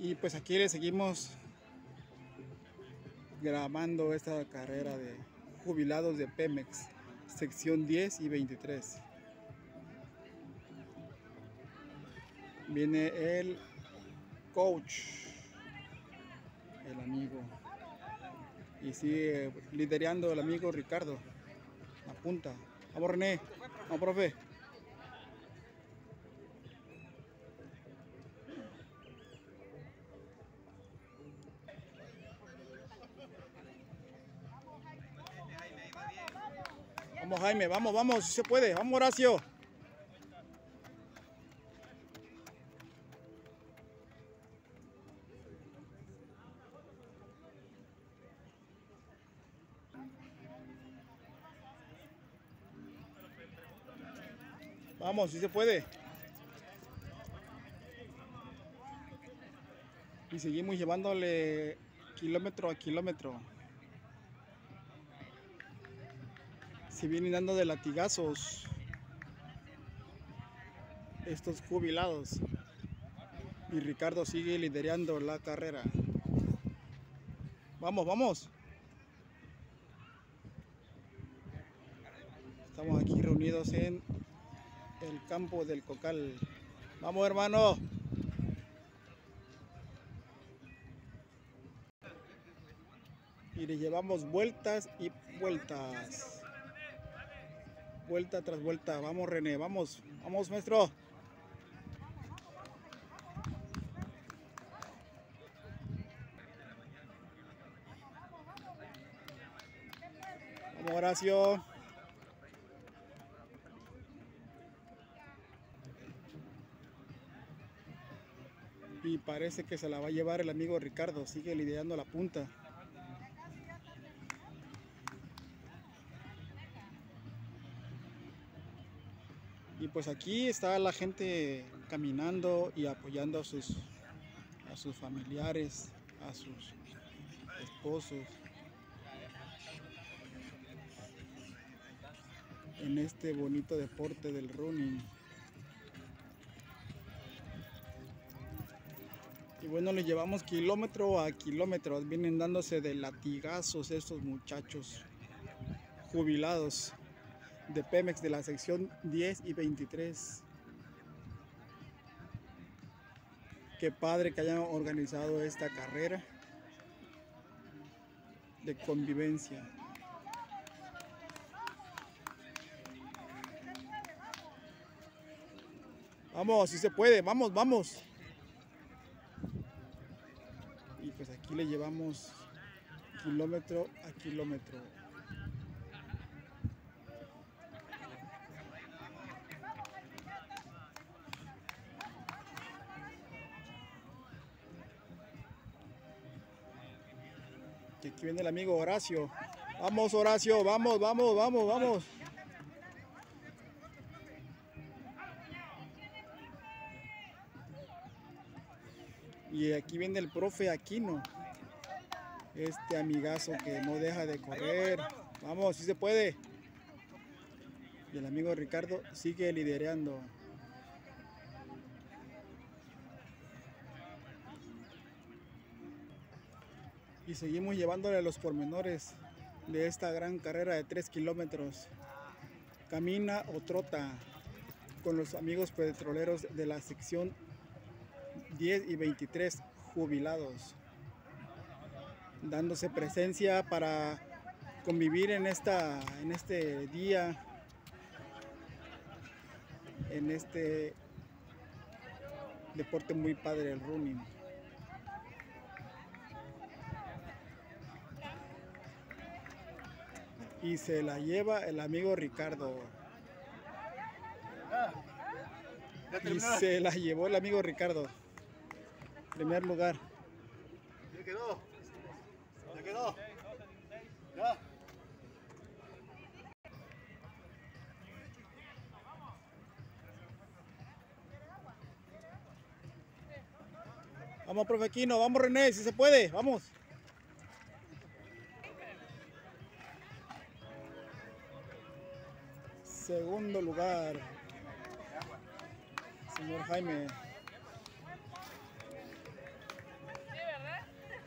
Y pues aquí le seguimos grabando esta carrera de jubilados de Pemex, sección 10 y 23. Viene el coach, el amigo, y sigue liderando el amigo Ricardo, la punta. Vamos René, vamos profe. Jaime, vamos, vamos, si se puede, vamos Horacio. Vamos, si se puede. Y seguimos llevándole kilómetro a kilómetro. Se vienen dando de latigazos estos jubilados. Y Ricardo sigue liderando la carrera. Vamos, vamos. Estamos aquí reunidos en el campo del Cocal. Vamos, hermano. Y le llevamos vueltas y vueltas. Vuelta tras vuelta. Vamos, René. Vamos. Vamos, maestro. Vamos, Horacio. Y parece que se la va a llevar el amigo Ricardo. Sigue liderando la punta. Pues aquí está la gente caminando y apoyando a sus, a sus familiares, a sus esposos. En este bonito deporte del running. Y bueno, le llevamos kilómetro a kilómetro. Vienen dándose de latigazos estos muchachos jubilados de Pemex de la sección 10 y 23. Qué padre que hayan organizado esta carrera de convivencia. Vamos, si se puede, vamos, vamos. Y pues aquí le llevamos kilómetro a kilómetro. Y aquí viene el amigo Horacio. Vamos Horacio, vamos, vamos, vamos, vamos. Y aquí viene el profe Aquino. Este amigazo que no deja de correr. Vamos, si se puede. Y el amigo Ricardo sigue liderando. Y seguimos llevándole los pormenores de esta gran carrera de 3 kilómetros. Camina o trota con los amigos petroleros de la sección 10 y 23 jubilados, dándose presencia para convivir en, esta, en este día, en este deporte muy padre, el running. Y se la lleva el amigo Ricardo. Y se la llevó el amigo Ricardo. Primer lugar. Ya quedó. Ya quedó. Ya. Vamos, profe Aquino, vamos René, si se puede, vamos. Segundo lugar. Señor Jaime.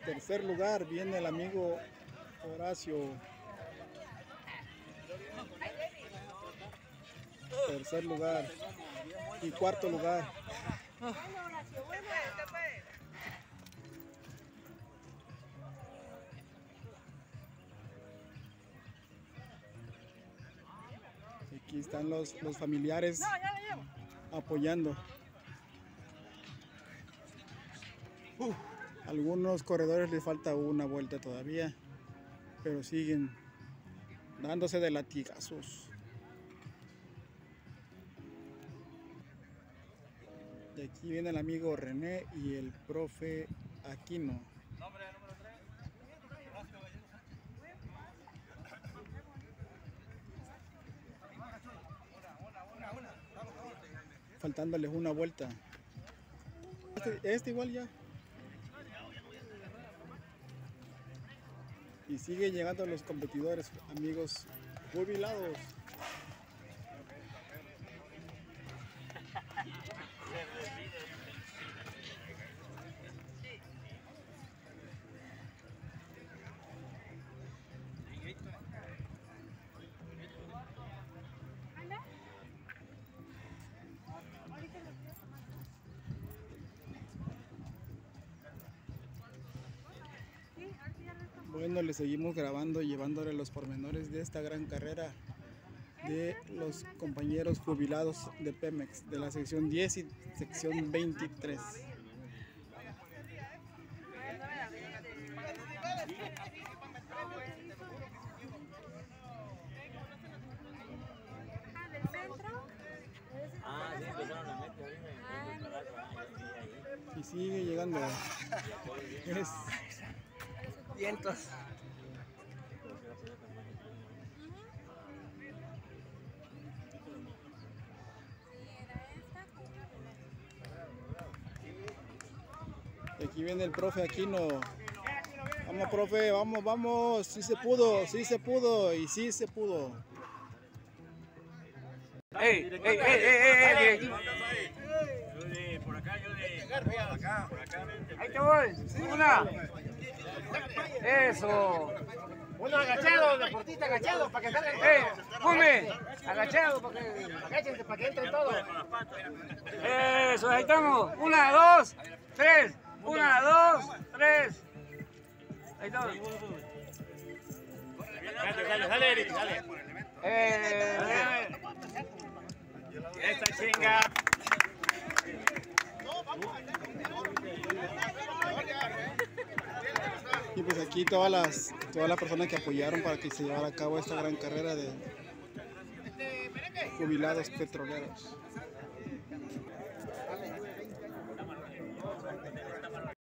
Tercer lugar viene el amigo Horacio. Tercer lugar. Y cuarto lugar. Aquí están los, los familiares apoyando. Uh, algunos corredores les falta una vuelta todavía, pero siguen dándose de latigazos. Y aquí viene el amigo René y el profe Aquino. Faltándoles una vuelta. Este, este igual ya. Y siguen llegando los competidores, amigos jubilados. Bueno, le seguimos grabando, llevándole los pormenores de esta gran carrera de los compañeros jubilados de Pemex, de la sección 10 y sección 23. Y sigue llegando. Vientos. Y aquí viene el profe Aquino. Vamos, profe, vamos, vamos. Sí se pudo, sí se pudo y sí se pudo. ¡Ey, ey, ey, ey, ey! Por acá, yo de. Por acá, por acá. Ahí te voy. Una. Eso. Uno agachado, deportista agachado, para que salgan ¡Ey! ¡Come! Agachado para que. Agáchense para que entren todos. Eso, ahí estamos. Una, dos, tres. Una, dos, tres. Ahí estamos. Dale, dale, dale, Eric, dale. Eh, Esta chinga. Y pues aquí todas las, todas las personas que apoyaron para que se llevara a cabo esta gran carrera de jubilados petroleros.